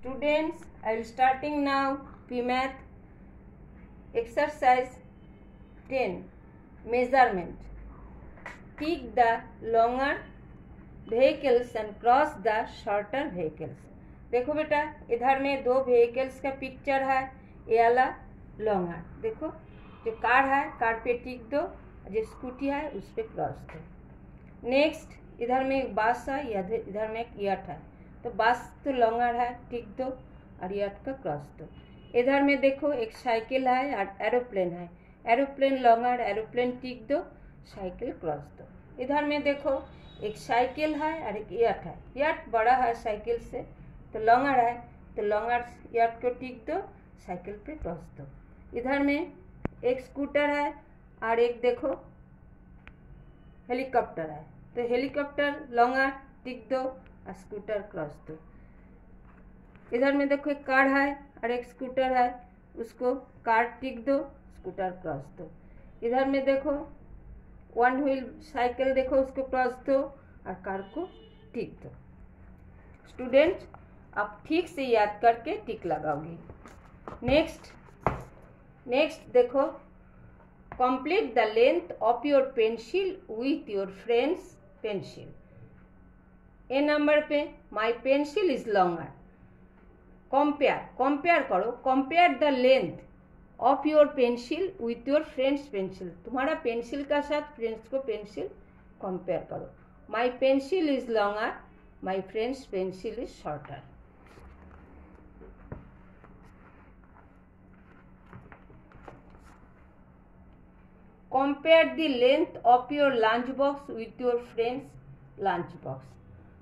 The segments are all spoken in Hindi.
Students, I will starting now PMath exercise 10 measurement. Pick the longer vehicles and cross the shorter vehicles. देखो बेटा इधर में दो व्हीकल्स का पिक्चर है ये वाला लॉन्गर देखो जो कार है कार पे टिक दो जो स्कूटी है उस पर क्रॉस दो नेक्स्ट इधर में एक बस है इधर में एक यट है तो बस तो लॉन्गर है टिक दो और यट का क्रॉस दो इधर में देखो, एक साइकिल है और एरोप्लेन है। एरोप्लेन लॉन्गर, एरोप्लेन टिक दो साइकिल क्रॉस दो इधर में देखो, एक साइकिल है और एक यट है। यट बड़ा है साइकिल से तो लॉन्गर है तो लॉन्गर यट को टिक दो साइकिल पे क्रॉस दो इधर में एक स्कूटर है और एक देखो, हेलीकॉप्टर है। तो हेलीकॉप्टर, लॉन्गर टिक दो स्कूटर क्रॉस दो। इधर में देखो एक कार है और एक स्कूटर है, उसको कार टिक दो, स्कूटर क्रॉस दो। इधर में देखो वन व्हील साइकिल देखो, उसको क्रॉस दो और कार को टिक दो। स्टूडेंट आप ठीक से याद करके टिक लगाओगे। नेक्स्ट नेक्स्ट देखो complete the length of your pencil with your friends pencil A number पे my pencil is longer compare compare करो compare the length of your pencil with your friends pencil तुम्हारा पेंसिल का साथ फ्रेंड्स को पेंसिल कंपेयर करो. My pencil is longer my friends pencil is shorter compare the length of your lunch box with your friend's lunch box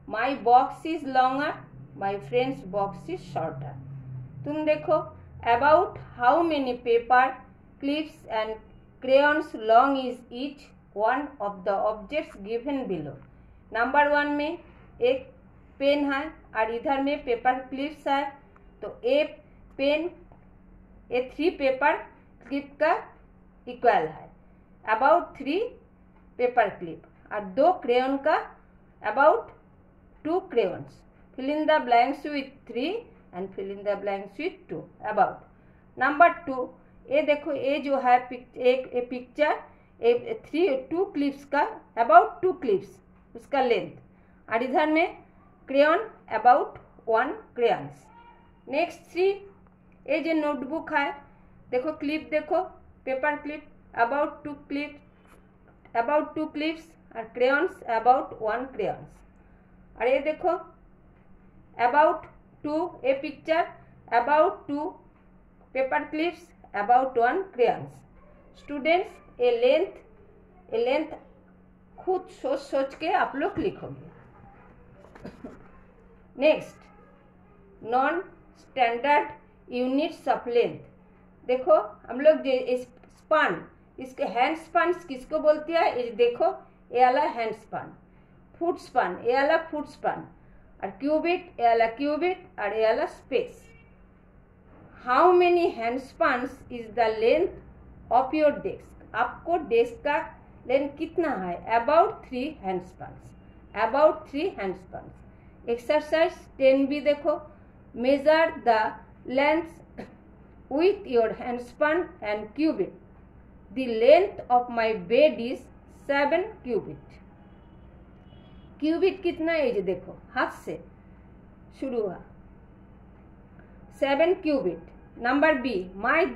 my box is longer my friends box is shorter तुम देखो about how many paper clips and crayons long is each one of the objects given below number one में एक पेन है और इधर में पेपर क्लिप्स है। तो a pen a three paper clip का इक्वल है। अबाउट थ्री पेपर क्लिप और दो क्रेयन का about two crayons fill in the blanks with three and fill in the blanks with two about number two ये देखो, ये जो है एक a picture a three two clips का अबाउट टू क्लिप्स उसका लेंथ और इधर में crayon about one crayons next three ये जो नोटबुक है, देखो क्लिप देखो paper clip about two clip about two clips और crayons अबाउट वन crayons. और ये देखो about two a picture about two paper clips about one crayons. Students a length a length खुद सोच सोच के आप लोग लिखोगे। Next non standard units of length देखो, हम लोग स्पान इसके हैंड स्पान किसको बोलती है? देखो, ये वाला हैंड स्पान फुट स्पान ये वाला फुट स्पान, और क्यूबिट ये वाला क्यूबिट और ये वाला space. How many hand span is the length of your desk आपको डेस्क का लेंथ कितना है? About three hand span about three hand span exercise ten भी देखो। Measure the length with your handspan and cubit. The length of my bed is seven cubit. Cubit कितना है ये देखो, हाथ से शुरू हुआ। Seven cubit number B my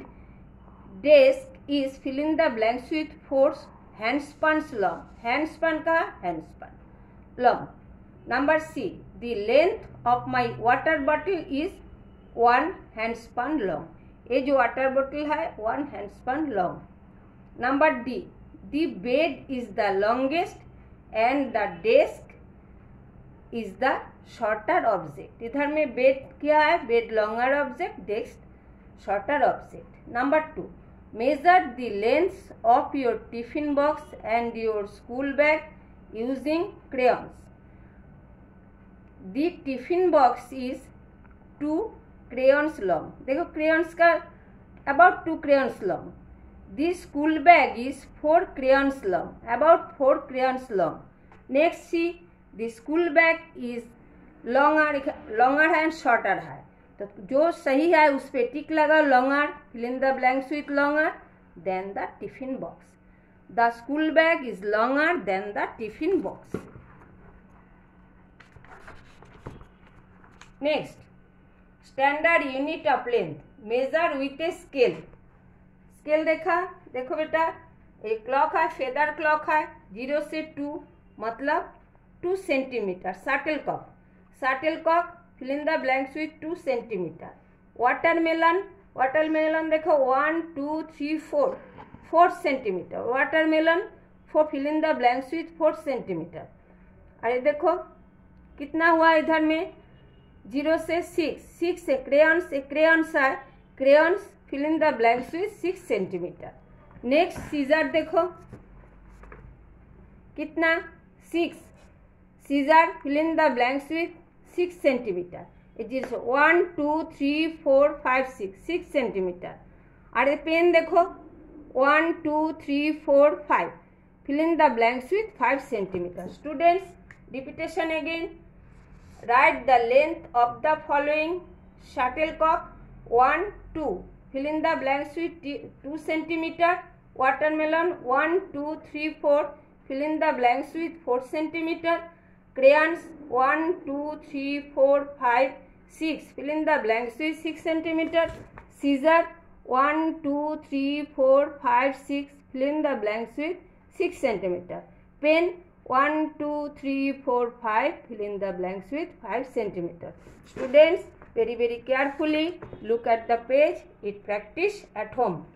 desk is filling the blanks with fours hand span long. Hand span का hand span long. Number C, the length of my water bottle is one hand span long. ये जो वाटर बॉटल है, one hand span long. Number D, the bed is the longest and the desk is the shorter object इधर में बेड क्या है bed longer object desk shorter object number two measure the length of your tiffin box and your school bag using crayons the tiffin box is two crayons long देखो क्रेयन्स का about two crayons long the school bag is four crayons long about four crayons long next C the school bag is longer longer and shorter है। तो जो सही है, उस पर टिक लगा longer fill in the blanks with longer than the tiffin box the school bag is longer than the tiffin box next standard unit of length measure with a scale scale देखा, देखो बेटा, एक क्लॉक है फेदर क्लॉक है ज़ीरो से टू मतलब two centimetre shuttlecock shuttlecock fill in the blanks with two centimetre watermelon watermelon देखो one two three four four centimetre watermelon four fill in the blanks four centimetre अरे देखो, कितना हुआ इधर में? ज़ीरो से सिक्स सिक्स क्रेयंस एक क्रेयंस है crayons fill in the blanks with six centimetre next scissor देखो. कितना? Six scissor fill in the blanks with six centimetre it is one two three four five six six centimetre और ये पेन देखो one two three four five fill in the blanks with 5 centimeter. Students, repetition again. Write the length of the following shuttlecock 1, 2. Fill in the blanks with 2 centimeter. Watermelon 1, 2, 3, 4. Fill in the blanks with 4 centimeter. Crayons 1, 2, 3, 4, 5, 6. Fill in the blanks with 6 centimeter. Scissor 1, 2, 3, 4, 5, 6. Fill in the blanks with 6 centimeter. Pen 1, 2, 3, 4, 5. Fill in the blanks with 5 centimeter. Students, very very carefully look at the page. It practice at home.